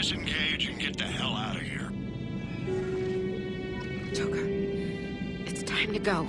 disengage and get the hell out of here. Joker, it's time to go.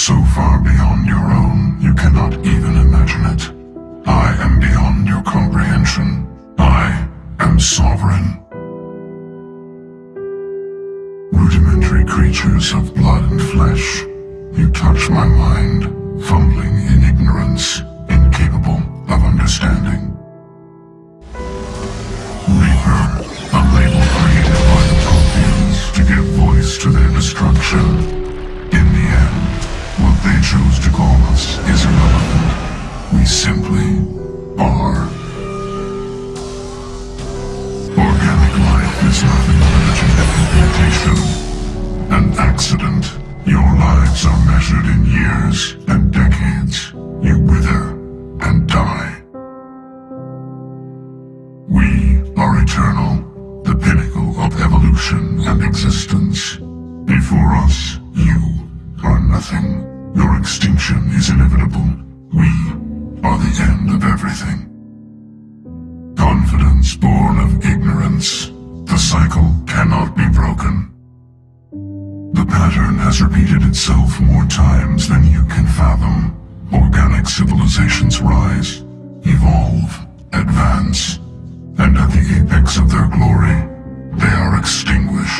So far beyond your own, you cannot even imagine it. I am beyond your comprehension. I am sovereign. Rudimentary creatures of blood and flesh, you touch my mind, fumbling in ignorance, incapable of understanding. Reaper, a label created by the Protheans to give voice to their destruction. appearance is irrelevant. We simply are. Organic life is nothing but a genetic mutation. An accident. Your lives are measured in years and decades. You wither and die. We are eternal, the pinnacle of evolution and existence. Before us, you are nothing. Your extinction is inevitable. We are the end of everything. Confidence born of ignorance. The cycle cannot be broken. The pattern has repeated itself more times than you can fathom. Organic civilizations rise, evolve, advance, and at the apex of their glory, they are extinguished.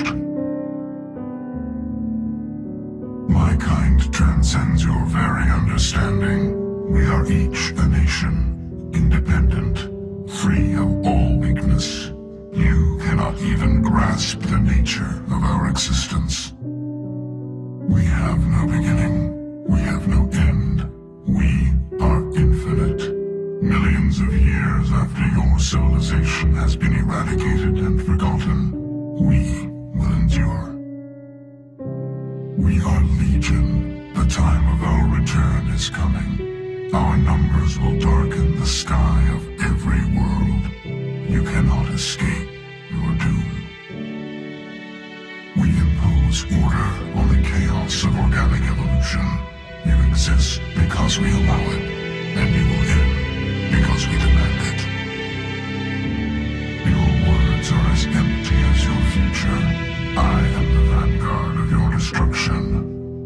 Understanding. We are each a nation, independent, free of all weakness. You cannot even grasp the nature of our existence. We have no beginning. We have no end. We are infinite. Millions of years after your civilization has been eradicated and forgotten, is coming. Our numbers will darken the sky of every world. You cannot escape your doom. We impose order on the chaos of organic evolution. You exist because we allow it, and you will end because we demand it. Your words are as empty as your future. I am the vanguard of your destruction.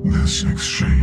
This exchange